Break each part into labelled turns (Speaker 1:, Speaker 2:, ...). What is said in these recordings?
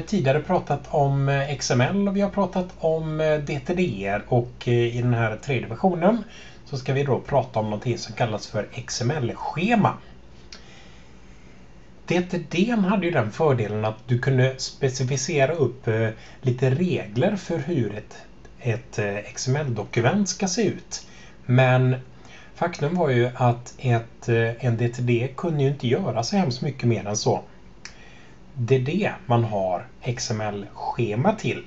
Speaker 1: Eh, tidigare pratat om eh, XML och vi har pratat om eh, DTDR och i den här tredje versionen så ska vi då prata om någonting som kallas för XML-schema. DTD hade ju den fördelen att du kunde specificera upp lite regler för hur ett, ett XML-dokument ska se ut. Men faktum var ju att ett, en DTD kunde ju inte göra så hemskt mycket mer än så. Det är det man har XML-schema till.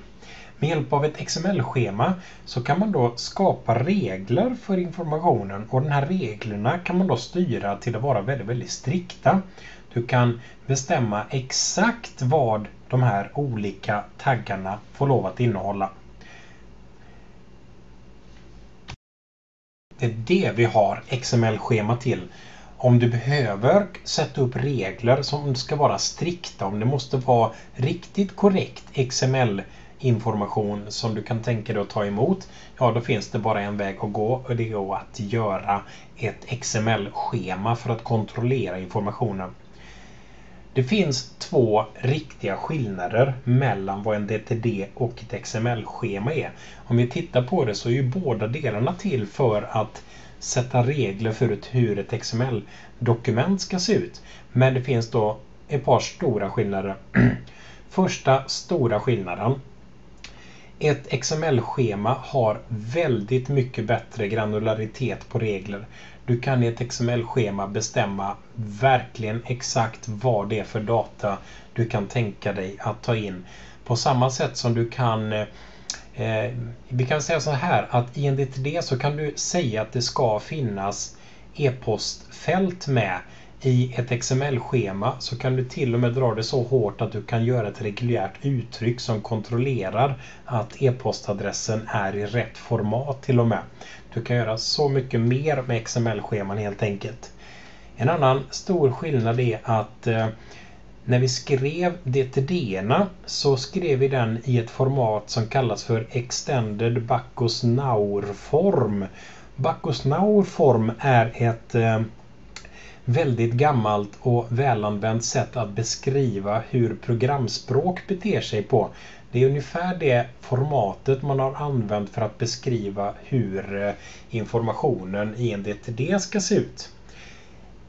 Speaker 1: Med hjälp av ett XML-schema så kan man då skapa regler för informationen och de här reglerna kan man då styra till att vara väldigt, väldigt strikta. Du kan bestämma exakt vad de här olika taggarna får lov att innehålla. Det är det vi har XML-schema till om du behöver sätta upp regler som ska vara strikta, om det måste vara riktigt korrekt XML-information som du kan tänka dig att ta emot, ja då finns det bara en väg att gå och det är att göra ett XML-schema för att kontrollera informationen. Det finns två riktiga skillnader mellan vad en DTD och ett XML-schema är. Om vi tittar på det så är ju båda delarna till för att sätta regler för hur ett XML-dokument ska se ut. Men det finns då ett par stora skillnader. Första stora skillnaden. Ett XML-schema har väldigt mycket bättre granularitet på regler. Du kan i ett XML-schema bestämma verkligen exakt vad det är för data du kan tänka dig att ta in. På samma sätt som du kan eh, eh, vi kan säga så här att i en DTD så kan du säga att det ska finnas e-postfält med. I ett XML-schema så kan du till och med dra det så hårt att du kan göra ett reguljärt uttryck som kontrollerar att e-postadressen är i rätt format till och med. Du kan göra så mycket mer med XML-scheman helt enkelt. En annan stor skillnad är att eh, när vi skrev DTD-erna så skrev vi den i ett format som kallas för Extended Bacchus-Naur-form. Bacchus-Naur-form är ett eh, väldigt gammalt och välanvänt sätt att beskriva hur programspråk beter sig på. Det är ungefär det formatet man har använt för att beskriva hur eh, informationen i en DTD ska se ut.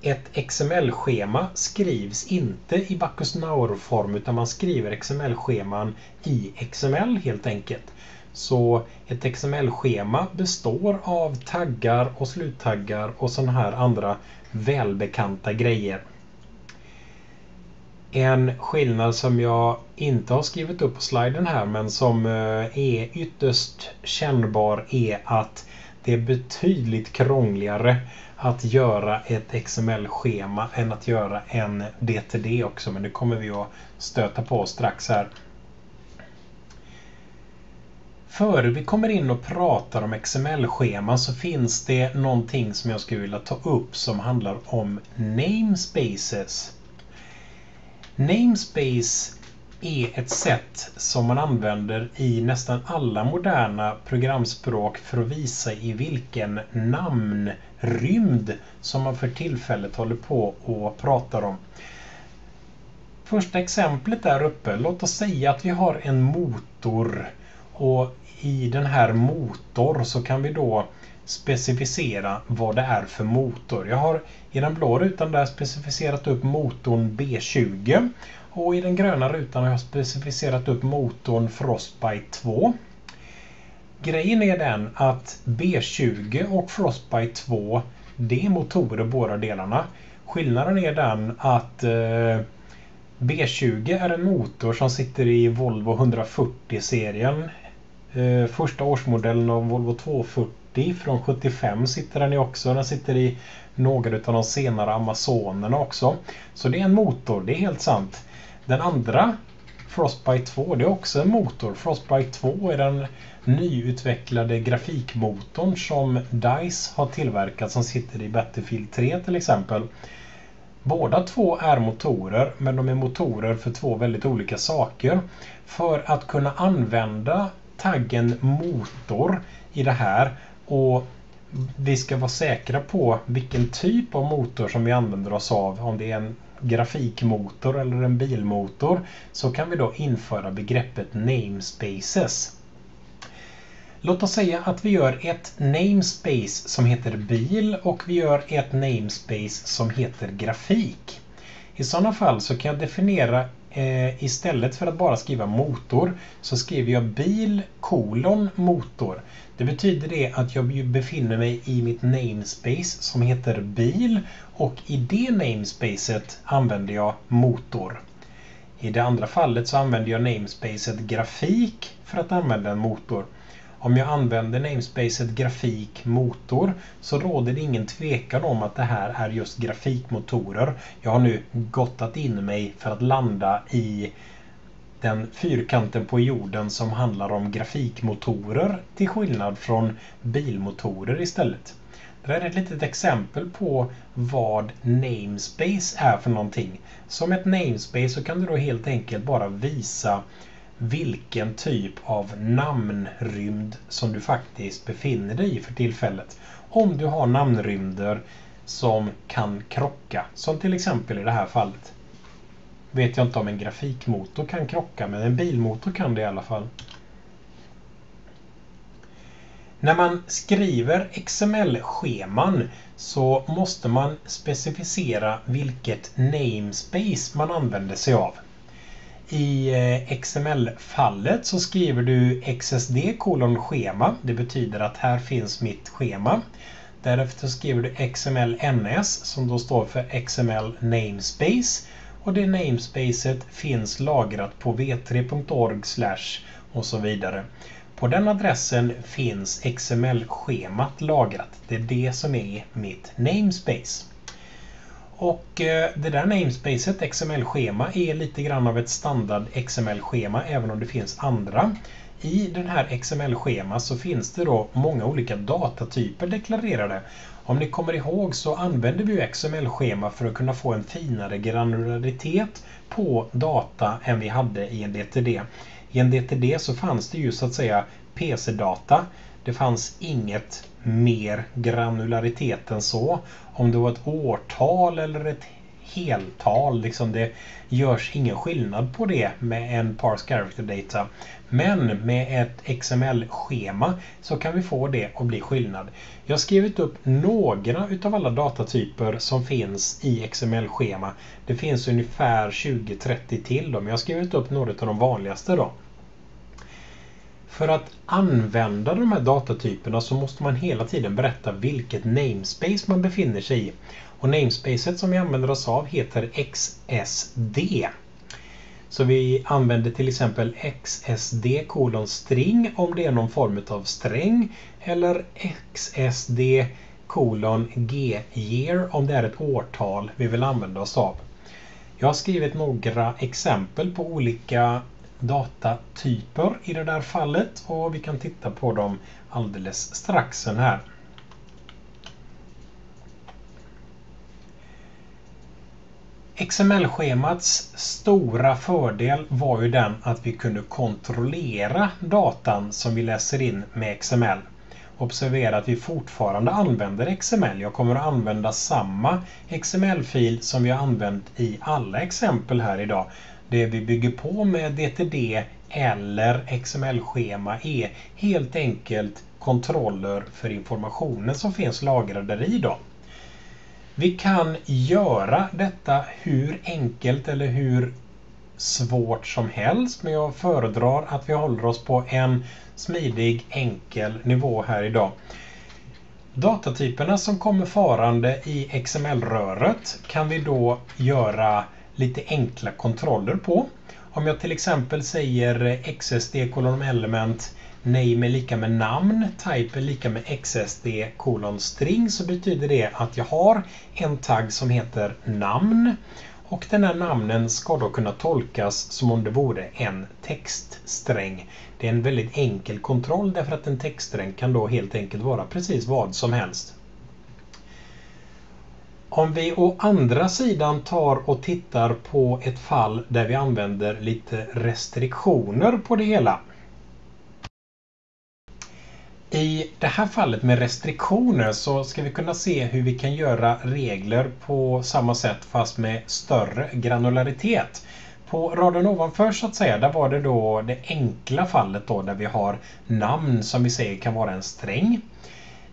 Speaker 1: Ett XML-schema skrivs inte i Bacchus Naur-form utan man skriver XML-scheman i XML helt enkelt. Så ett XML-schema består av taggar och sluttaggar och sådana här andra välbekanta grejer. En skillnad som jag inte har skrivit upp på sliden här men som eh, är ytterst kännbar är att det är betydligt krångligare att göra ett XML-schema än att göra en DTD också. Men det kommer vi att stöta på strax här. Före vi kommer in och pratar om XML-scheman så finns det någonting som jag skulle vilja ta upp som handlar om namespaces. Namespace är ett sätt som man använder i nästan alla moderna programspråk för att visa i vilken namnrymd som man för tillfället håller på och pratar om. Första exemplet där uppe, låt oss säga att vi har en motor och i den här motor så kan vi då specificera vad det är för motor. Jag har i den blå rutan där har jag specificerat upp motorn B20 och i den gröna rutan har jag specificerat upp motorn Frostbite 2. Grejen är den att B20 och Frostbite 2 det är motorer båda delarna. Skillnaden är den att eh, B20 är en motor som sitter i Volvo 140-serien. Eh, första årsmodellen av Volvo 240 från 75 sitter den i också. Den sitter i några av de senare Amazonerna också. Så det är en motor, det är helt sant. Den andra Frostbite 2 det är också en motor. Frostbite 2 är den nyutvecklade grafikmotorn som DICE har tillverkat som sitter i Battlefield 3 till exempel. Båda två är motorer men de är motorer för två väldigt olika saker. För att kunna använda taggen motor i det här och vi ska vara säkra på vilken typ av motor som vi använder oss av. Om det är en grafikmotor eller en bilmotor så kan vi då införa begreppet namespaces. Låt oss säga att vi gör ett namespace som heter bil och vi gör ett namespace som heter grafik. I sådana fall så kan jag definiera eh, istället för att bara skriva motor så skriver jag bil kolon motor. Det betyder det att jag befinner mig i mitt namespace som heter bil och i det namespacet använder jag motor. I det andra fallet så använder jag namespacet grafik för att använda en motor. Om jag använder namespacet grafik motor så råder det ingen tvekan om att det här är just grafikmotorer. Jag har nu gottat in mig för att landa i den fyrkanten på jorden som handlar om grafikmotorer till skillnad från bilmotorer istället. Det här är ett litet exempel på vad namespace är för någonting. Som ett namespace så kan du då helt enkelt bara visa vilken typ av namnrymd som du faktiskt befinner dig i för tillfället. Om du har namnrymder som kan krocka, som till exempel i det här fallet. Vet jag inte om en grafikmotor kan krocka, men en bilmotor kan det i alla fall. När man skriver XML-scheman så måste man specificera vilket namespace man använder sig av. I eh, XML-fallet så skriver du XSD kolon schema. Det betyder att här finns mitt schema. Därefter skriver du XML-NS som då står för XML namespace. Och det namespacet finns lagrat på v3.org och så vidare. På den adressen finns XML-schemat lagrat. Det är det som är mitt namespace. Och eh, det där namespacet XML-schema är lite grann av ett standard XML-schema även om det finns andra. I den här XML-schema så finns det då många olika datatyper deklarerade. Om ni kommer ihåg så använder vi XML-schema för att kunna få en finare granularitet på data än vi hade i en DTD. I en DTD så fanns det ju så att säga PC-data. Det fanns inget mer granularitet än så. Om det var ett årtal eller ett heltal, liksom det görs ingen skillnad på det med en parse character data. Men med ett XML-schema så kan vi få det att bli skillnad. Jag har skrivit upp några utav alla datatyper som finns i XML-schema. Det finns ungefär 20-30 till dem. Jag har skrivit upp några av de vanligaste då. För att använda de här datatyperna så måste man hela tiden berätta vilket namespace man befinner sig i. Och namespacet som vi använder oss av heter XSD. Så vi använder till exempel XSD kolon string om det är någon form av sträng eller XSD kolon G-year om det är ett årtal vi vill använda oss av. Jag har skrivit några exempel på olika datatyper i det där fallet och vi kan titta på dem alldeles strax här. XML-schemats stora fördel var ju den att vi kunde kontrollera datan som vi läser in med XML. Observera att vi fortfarande använder XML. Jag kommer att använda samma XML-fil som vi har använt i alla exempel här idag. Det vi bygger på med DTD eller XML-schema är helt enkelt kontroller för informationen som finns lagrade där i. dem. Vi kan göra detta hur enkelt eller hur svårt som helst men jag föredrar att vi håller oss på en smidig enkel nivå här idag. Datatyperna som kommer farande i XML-röret kan vi då göra lite enkla kontroller på. Om jag till exempel säger XSD kolon element name är lika med namn, type är lika med XSD kolon string så betyder det att jag har en tagg som heter namn och den här namnen ska då kunna tolkas som om det vore en textsträng. Det är en väldigt enkel kontroll därför att en textsträng kan då helt enkelt vara precis vad som helst. Om vi å andra sidan tar och tittar på ett fall där vi använder lite restriktioner på det hela. I det här fallet med restriktioner så ska vi kunna se hur vi kan göra regler på samma sätt fast med större granularitet. På raden ovanför så att säga, där var det då det enkla fallet då där vi har namn som vi säger kan vara en sträng.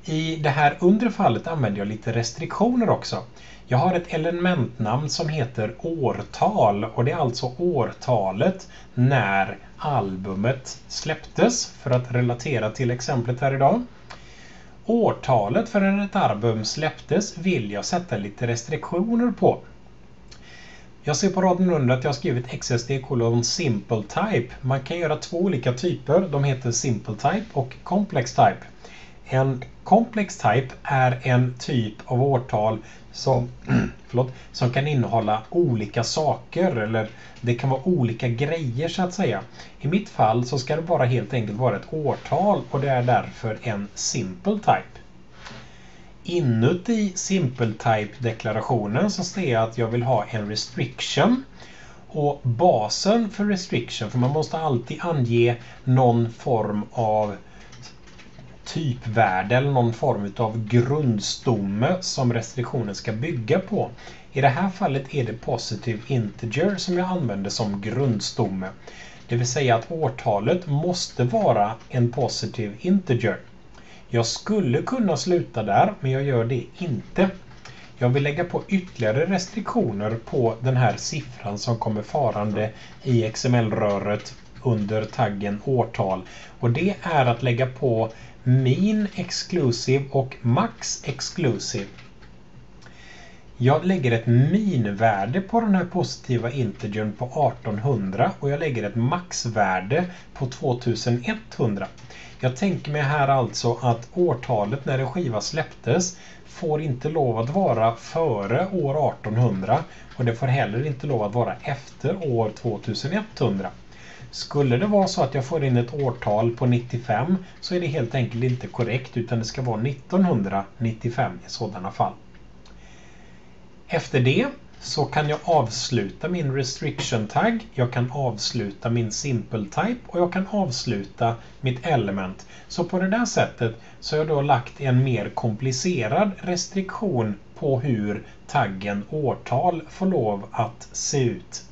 Speaker 1: I det här undre fallet använder jag lite restriktioner också. Jag har ett elementnamn som heter årtal och det är alltså årtalet när albumet släpptes för att relatera till exemplet här idag. Årtalet för när ett album släpptes vill jag sätta lite restriktioner på. Jag ser på raden under att jag har skrivit XSD kolon Simple Type. Man kan göra två olika typer. De heter Simple Type och Complex Type. En Complex Type är en typ av årtal som, förlåt, som kan innehålla olika saker eller det kan vara olika grejer så att säga. I mitt fall så ska det bara helt enkelt vara ett årtal och det är därför en Simple Type. Inuti Simple Type-deklarationen så ser jag att jag vill ha en restriction. Och basen för restriction, för man måste alltid ange någon form av typvärde eller någon form av grundstomme som restriktionen ska bygga på. I det här fallet är det positive integer som jag använder som grundstomme. Det vill säga att årtalet måste vara en positive integer. Jag skulle kunna sluta där, men jag gör det inte. Jag vill lägga på ytterligare restriktioner på den här siffran som kommer farande i XML-röret under taggen årtal. Och det är att lägga på min exclusive och max exclusive. Jag lägger ett minvärde på den här positiva integern på 1800 och jag lägger ett maxvärde på 2100. Jag tänker mig här alltså att årtalet när en skiva släpptes får inte lov att vara före år 1800 och det får heller inte lov att vara efter år 2100. Skulle det vara så att jag får in ett årtal på 95 så är det helt enkelt inte korrekt utan det ska vara 1995 i sådana fall. Efter det så kan jag avsluta min restriction tag, jag kan avsluta min simple type och jag kan avsluta mitt element. Så på det där sättet så har jag då lagt en mer komplicerad restriktion på hur taggen årtal får lov att se ut.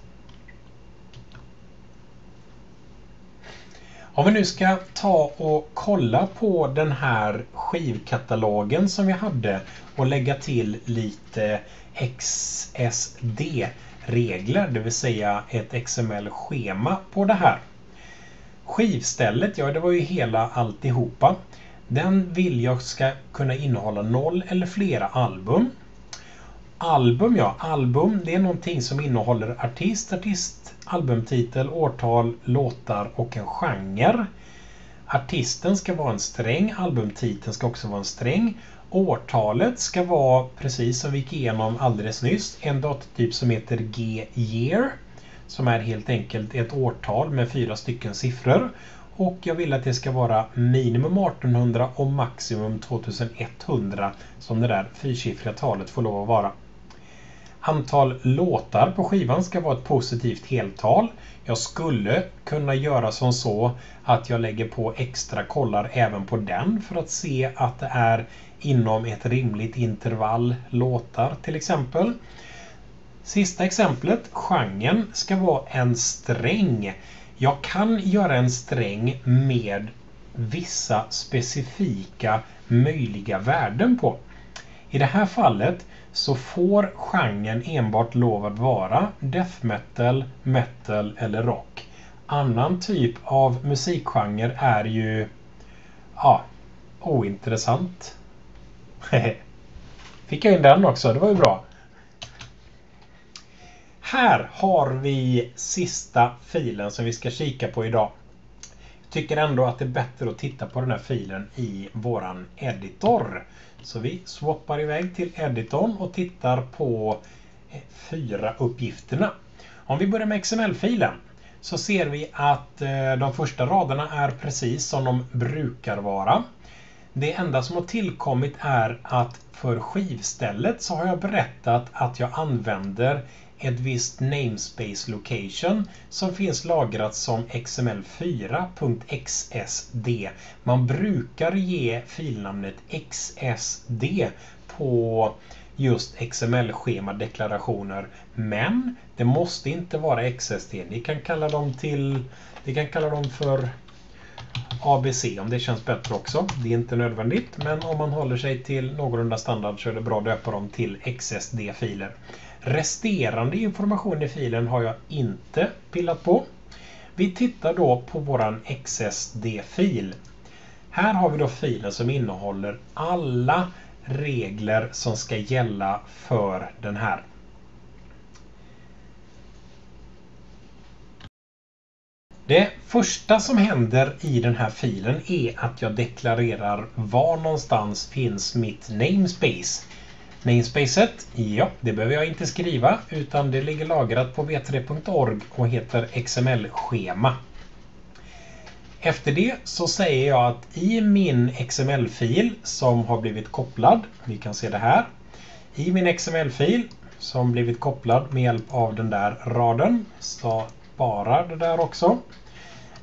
Speaker 1: Om vi nu ska ta och kolla på den här skivkatalogen som vi hade och lägga till lite XSD-regler, det vill säga ett XML-schema på det här. Skivstället, ja det var ju hela alltihopa. Den vill jag ska kunna innehålla noll eller flera album. Album, ja. Album, det är någonting som innehåller artist, artist, albumtitel, årtal, låtar och en genre. Artisten ska vara en sträng, albumtiteln ska också vara en sträng. Årtalet ska vara, precis som vi gick igenom alldeles nyss, en datatyp som heter G-year. Som är helt enkelt ett årtal med fyra stycken siffror. Och jag vill att det ska vara minimum 1800 och maximum 2100 som det där fyrsiffriga talet får lov att vara. Antal låtar på skivan ska vara ett positivt heltal. Jag skulle kunna göra som så att jag lägger på extra kollar även på den för att se att det är inom ett rimligt intervall låtar till exempel. Sista exemplet, genren, ska vara en sträng. Jag kan göra en sträng med vissa specifika möjliga värden på. I det här fallet så får genren enbart lov att vara death metal, metal eller rock. Annan typ av musikgenre är ju ja, ointressant. Fick jag in den också, det var ju bra. Här har vi sista filen som vi ska kika på idag. Tycker ändå att det är bättre att titta på den här filen i våran editor. Så vi swappar iväg till editorn och tittar på eh, fyra uppgifterna. Om vi börjar med XML-filen så ser vi att eh, de första raderna är precis som de brukar vara. Det enda som har tillkommit är att för skivstället så har jag berättat att jag använder ett visst namespace location som finns lagrat som xml4.xsd. Man brukar ge filnamnet xsd på just XML-schemadeklarationer. Men det måste inte vara XSD. Ni kan kalla dem till ni kan kalla dem för ABC om det känns bättre också. Det är inte nödvändigt, men om man håller sig till någorlunda standard så är det bra att döpa dem till XSD-filer. Resterande information i filen har jag inte pillat på. Vi tittar då på våran XSD-fil. Här har vi då filen som innehåller alla regler som ska gälla för den här. Det första som händer i den här filen är att jag deklarerar var någonstans finns mitt namespace. Namespacet, ja, det behöver jag inte skriva utan det ligger lagrat på v3.org och heter XML-schema. Efter det så säger jag att i min XML-fil som har blivit kopplad, vi kan se det här. I min XML-fil som blivit kopplad med hjälp av den där raden, så sparar det där också.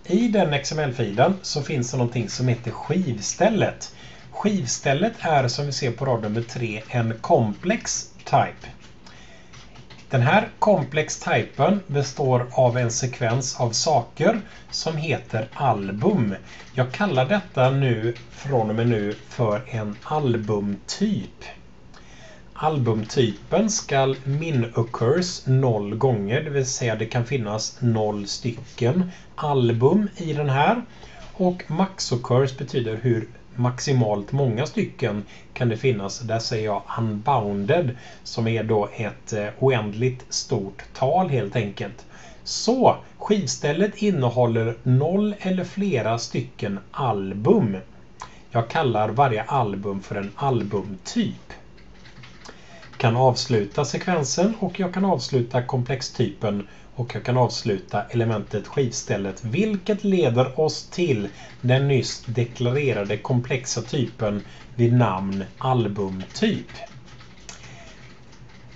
Speaker 1: I den XML-filen så finns det någonting som heter skivstället. Skivstället är som vi ser på rad nummer 3 en complex type. Den här complex-typen består av en sekvens av saker som heter album. Jag kallar detta nu från och med nu för en albumtyp. Albumtypen ska min-occurs noll gånger, det vill säga det kan finnas noll stycken album i den här. Och max-occurs betyder hur maximalt många stycken kan det finnas. Där säger jag unbounded som är då ett eh, oändligt stort tal helt enkelt. Så skivstället innehåller noll eller flera stycken album. Jag kallar varje album för en albumtyp. Kan avsluta sekvensen och jag kan avsluta komplextypen och jag kan avsluta elementet skivstället vilket leder oss till den nyss deklarerade komplexa typen vid namn albumtyp.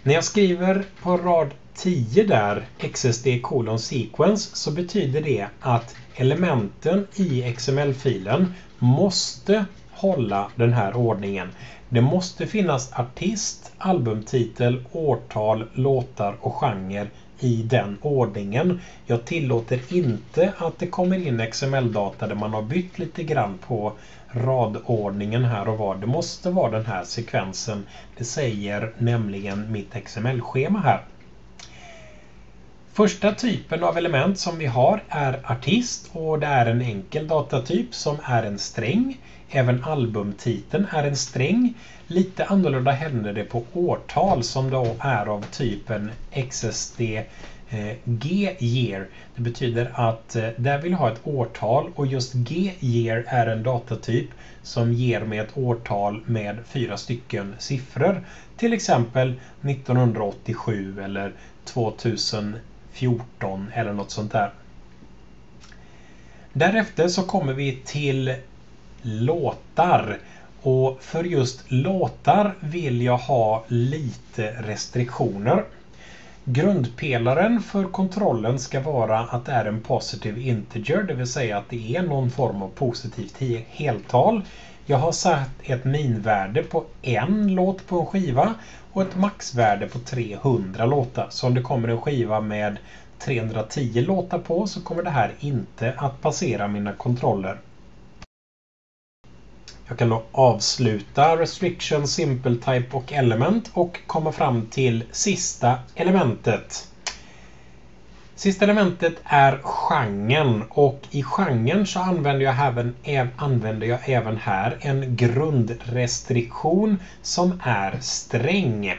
Speaker 1: När jag skriver på rad 10 där XSD colon sequence så betyder det att elementen i XML-filen måste hålla den här ordningen. Det måste finnas artist, albumtitel, årtal, låtar och genre i den ordningen. Jag tillåter inte att det kommer in XML-data där man har bytt lite grann på radordningen här och var. Det måste vara den här sekvensen. Det säger nämligen mitt XML-schema här. Första typen av element som vi har är artist och det är en enkel datatyp som är en sträng. Även albumtiteln är en sträng. Lite annorlunda händer det på årtal som då är av typen XSD-G-Year. Eh, det betyder att eh, där vill ha ett årtal och just G-year är en datatyp som ger mig ett årtal med fyra stycken siffror. Till exempel 1987 eller 2014 eller något sånt där. Därefter så kommer vi till låtar. Och för just låtar vill jag ha lite restriktioner. Grundpelaren för kontrollen ska vara att det är en positive integer, det vill säga att det är någon form av positivt heltal. Jag har satt ett minvärde på en låt på en skiva och ett maxvärde på 300 låtar. Så om det kommer en skiva med 310 låtar på så kommer det här inte att passera mina kontroller. Jag kan då avsluta Restriction, Simple Type och Element och komma fram till sista elementet. Sista elementet är genren och i genren så använder jag, även, använder jag även här en grundrestriktion som är sträng.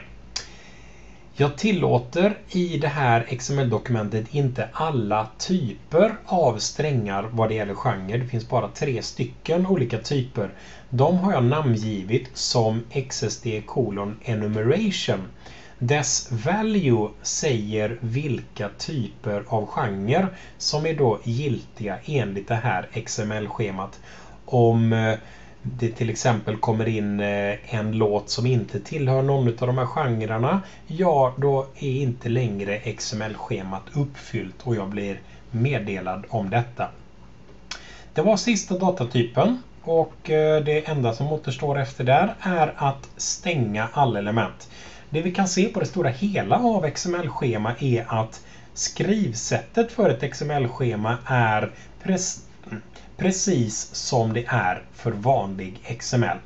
Speaker 1: Jag tillåter i det här XML-dokumentet inte alla typer av strängar vad det gäller genre. Det finns bara tre stycken olika typer. De har jag namngivit som XSD colon enumeration. Dess value säger vilka typer av genre som är då giltiga enligt det här XML-schemat. Om eh, det till exempel kommer in eh, en låt som inte tillhör någon av de här genrerna, ja då är inte längre XML-schemat uppfyllt och jag blir meddelad om detta. Det var sista datatypen och eh, det enda som återstår efter där är att stänga alla element. Det vi kan se på det stora hela av XML-schema är att skrivsättet för ett XML-schema är precis som det är för vanlig XML.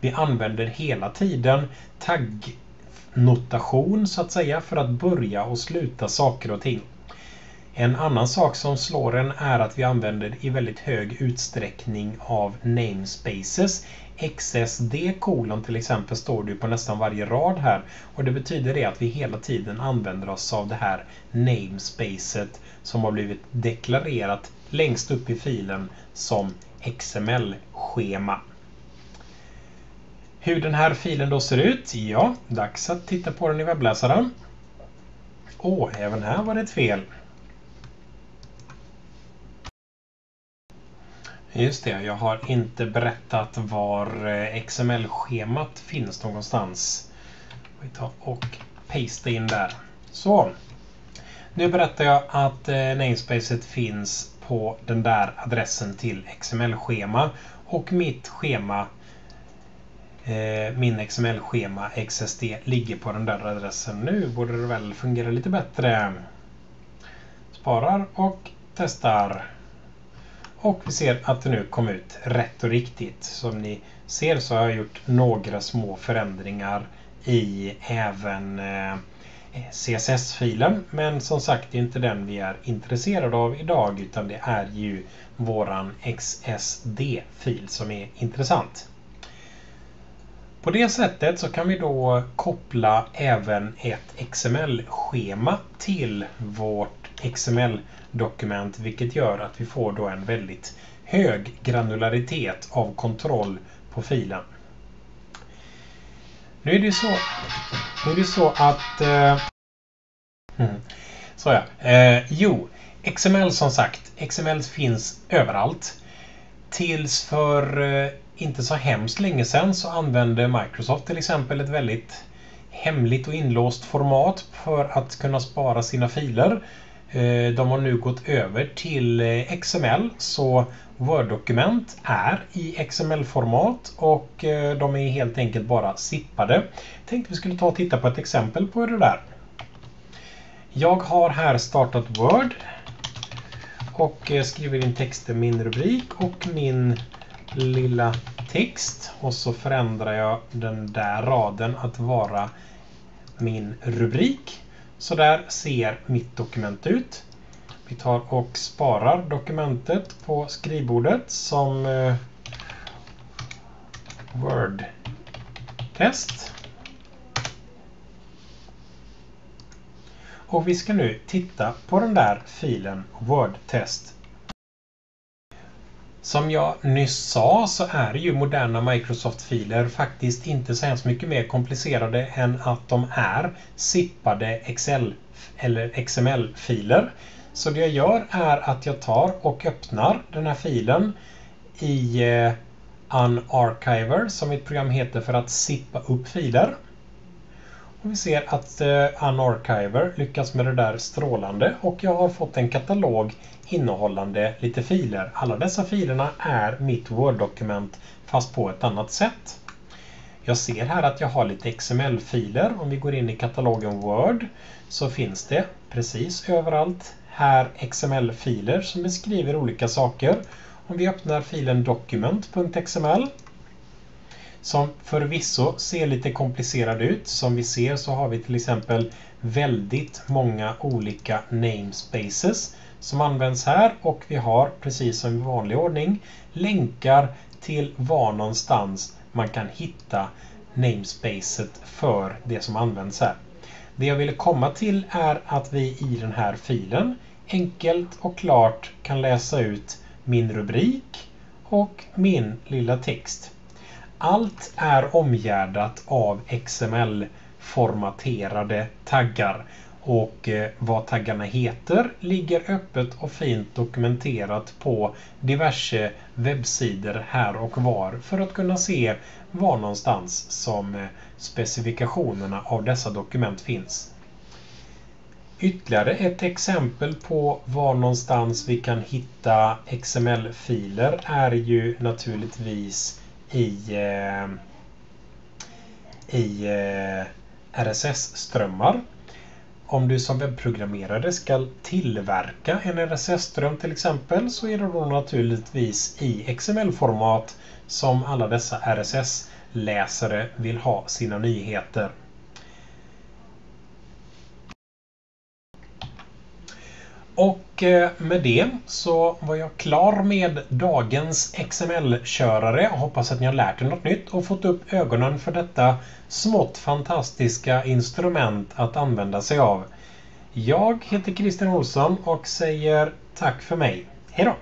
Speaker 1: Vi använder hela tiden taggnotation så att säga för att börja och sluta saker och ting. En annan sak som slår en är att vi använder i väldigt hög utsträckning av namespaces. XSD kolon till exempel står det på nästan varje rad här och det betyder det att vi hela tiden använder oss av det här namespacet som har blivit deklarerat längst upp i filen som XML-schema. Hur den här filen då ser ut? Ja, dags att titta på den i webbläsaren. Åh, även här var det ett fel. Just det, jag har inte berättat var eh, XML-schemat finns någonstans. Vi tar och paste in där. Så. Nu berättar jag att eh, namespacet finns på den där adressen till XML-schema och mitt schema eh, min XML-schema XSD ligger på den där adressen. Nu borde det väl fungera lite bättre. Sparar och testar. Och vi ser att det nu kom ut rätt och riktigt. Som ni ser så har jag gjort några små förändringar i även eh, CSS-filen. Men som sagt, det är inte den vi är intresserade av idag utan det är ju våran XSD-fil som är intressant. På det sättet så kan vi då koppla även ett XML-schema till vårt XML-dokument vilket gör att vi får då en väldigt hög granularitet av kontroll på filen. Nu är det så, nu är det så att... Eh, mm, så ja. Eh, jo, XML som sagt. XML finns överallt. Tills för eh, inte så hemskt länge sedan så använde Microsoft till exempel ett väldigt hemligt och inlåst format för att kunna spara sina filer. Eh, de har nu gått över till eh, XML så Word-dokument är i XML-format och eh, de är helt enkelt bara zippade. Jag tänkte vi skulle ta och titta på ett exempel på det där. Jag har här startat Word och eh, skriver in texten min rubrik och min lilla text och så förändrar jag den där raden att vara min rubrik. Så där ser mitt dokument ut. Vi tar och sparar dokumentet på skrivbordet som eh, Word-test. Och vi ska nu titta på den där filen Word-test. Som jag nyss sa så är ju moderna Microsoft-filer faktiskt inte så hemskt mycket mer komplicerade än att de är zippade Excel eller XML-filer. Så det jag gör är att jag tar och öppnar den här filen i eh, Unarchiver som mitt program heter för att zippa upp filer. Och vi ser att eh, Unarchiver lyckas med det där strålande och jag har fått en katalog innehållande lite filer. Alla dessa filerna är mitt Word-dokument fast på ett annat sätt. Jag ser här att jag har lite XML-filer. Om vi går in i katalogen Word så finns det precis överallt här XML-filer som beskriver olika saker. Om vi öppnar filen document.xml som förvisso ser lite komplicerad ut. Som vi ser så har vi till exempel väldigt många olika namespaces som används här och vi har precis som i vanlig ordning länkar till var någonstans man kan hitta namespacet för det som används här. Det jag ville komma till är att vi i den här filen enkelt och klart kan läsa ut min rubrik och min lilla text. Allt är omgärdat av XML-formaterade taggar Och eh, vad taggarna heter ligger öppet och fint dokumenterat på diverse webbsidor här och var för att kunna se var någonstans som eh, specifikationerna av dessa dokument finns. Ytterligare ett exempel på var någonstans vi kan hitta XML-filer är ju naturligtvis i, eh, i eh, RSS-strömmar. Om du som webbprogrammerare ska tillverka en RSS-ström till exempel så är det då naturligtvis i XML-format som alla dessa RSS Läsare vill ha sina nyheter. Och eh, med det så var jag klar med dagens XML-körare. Hoppas att ni har lärt er något nytt och fått upp ögonen för detta smått fantastiska instrument att använda sig av. Jag heter Christian Olsson och säger tack för mig. Hejdå!